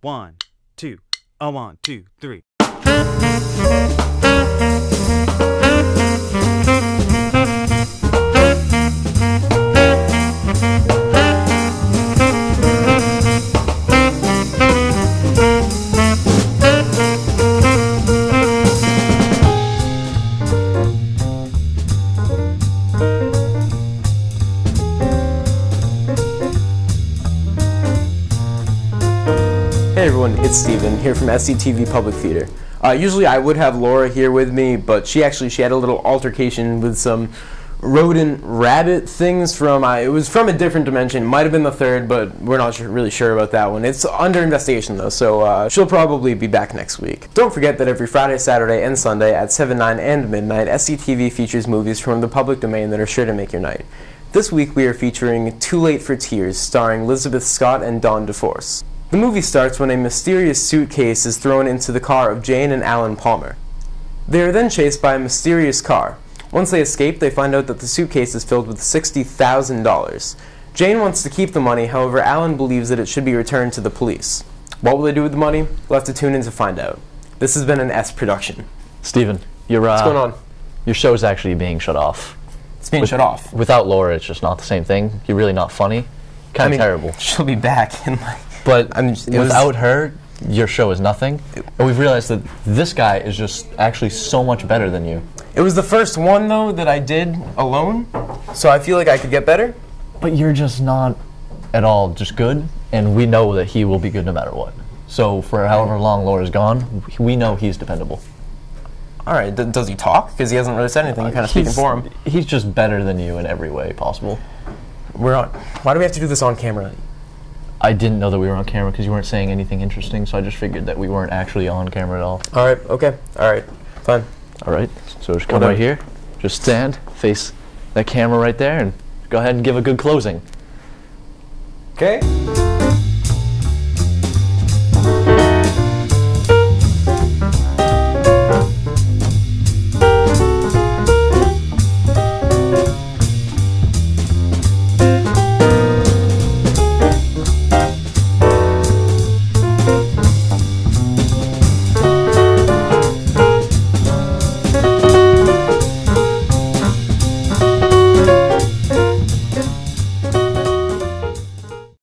One, two, a one, two, three. Everyone, it's Steven here from SCTV Public Theater. Uh, usually I would have Laura here with me, but she actually she had a little altercation with some rodent rabbit things from uh, it was from a different dimension. Might have been the third, but we're not sure, really sure about that one. It's under investigation though, so uh, she'll probably be back next week. Don't forget that every Friday, Saturday, and Sunday at 7, 9, and midnight, SCTV features movies from the public domain that are sure to make your night. This week we are featuring Too Late for Tears, starring Elizabeth Scott and Don DeForce. The movie starts when a mysterious suitcase is thrown into the car of Jane and Alan Palmer. They are then chased by a mysterious car. Once they escape, they find out that the suitcase is filled with $60,000. Jane wants to keep the money, however, Alan believes that it should be returned to the police. What will they do with the money? We'll have to tune in to find out. This has been an S production. Steven, your uh, What's going on? your show is actually being shut off. It's being shut off. Without Laura, it's just not the same thing. You're really not funny. Kind I of mean, terrible. She'll be back in like. But without her, your show is nothing. And we've realized that this guy is just actually so much better than you. It was the first one though that I did alone, so I feel like I could get better. But you're just not at all just good, and we know that he will be good no matter what. So for however long Laura's gone, we know he's dependable. All right, d- does he talk? Because he hasn't really said anything. You're kind of speaking He's- for him. He's just better than you in every way possible. We're on. Why do we have to do this on camera? I didn't know that we were on camera because you weren't saying anything interesting, so I just figured that we weren't actually on camera at all. All right. Okay. All right. Fine. All right, so just come Whatever. right here, just stand, face that camera right there, and go ahead and give a good closing. Okay.